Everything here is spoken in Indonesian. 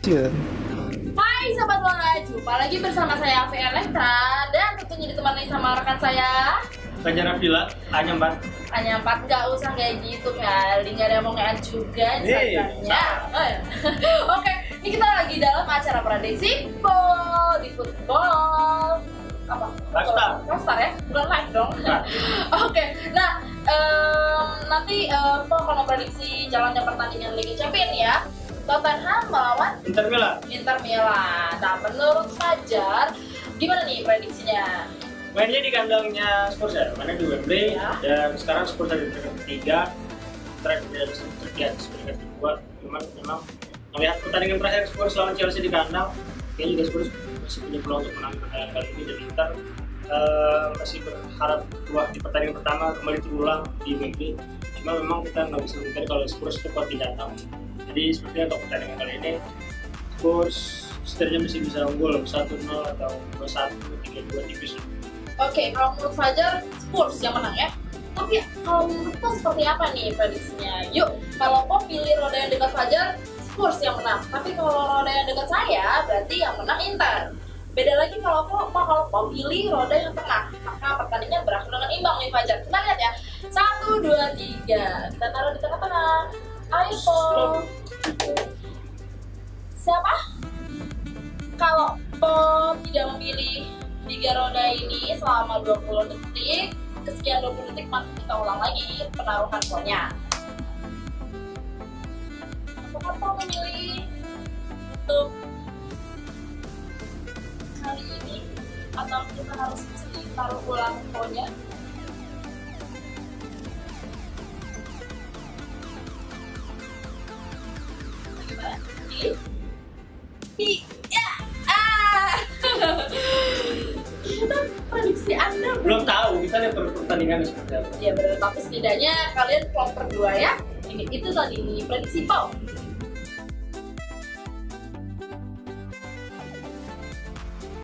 Cian. Hai Sobat Bola, jumpa lagi bersama saya Avi Elektra Dan tentunya ditemani sama rekan saya Fajar Abdillah, hanya empat. Hanya empat, nggak usah kayak gitu kali Nggak ada yang mau nge juga Instagramnya oh, ya. Oke, ini kita lagi dalam acara prediksi Ball di football apa? Lifestyle. Lifestyle ya? Bukan live dong Nah. Oke, nah em, nanti em, Po akan memprediksi jalannya pertandingan Liga Champions ya Tottenham melawan Inter Milan. Inter Milan. Nah, menurut Fajar, gimana nih prediksinya? Mainnya di kandangnya Spurs ya, mainnya di Wembley Ya. dan sekarang Spurs ada di peringkat ketiga, dari di atas peringkat kedua. Cuman memang melihat pertandingan terakhir Spurs lawan Chelsea di kandang, kayaknya juga Spurs masih punya peluang untuk menang pertandingan kali ini dan Inter eh, masih berharap wah di pertandingan pertama kembali terulang di Wembley. Cuma memang kita nggak bisa mungkin kalau Spurs itu kuat di kandang. Jadi sepertinya untuk pertandingan kali ini Spurs setidaknya masih bisa unggul 1-0 atau 2-1, 3-2 tipis. Oke, kalau menurut Fajar, Spurs yang menang ya. Tapi kalau menurut Po seperti apa nih prediksinya? Yuk, kalau Po pilih roda yang dekat Fajar, Spurs yang menang. Tapi kalau roda yang dekat saya, berarti yang menang Inter. Beda lagi kalau Po kalau Po pilih roda yang tengah, maka pertandingan berakhir dengan imbang nih Fajar. Kita lihat ya. Satu, dua, tiga. Kita taruh di tengah-tengah. Ayo Kalau Po tidak memilih tiga roda ini selama 20 detik, kesekian 20 detik maka kita ulang lagi penaruhan ponya. Apakah Po memilih untuk kali ini atau kita harus mesti taruh ulang ponya? Bagaimana? Ya! Belum tahu kita lihat pertandingan seperti apa Ya benar, tapi setidaknya kalian kelompok berdua ya. Ini itu tadi prediksi Pau.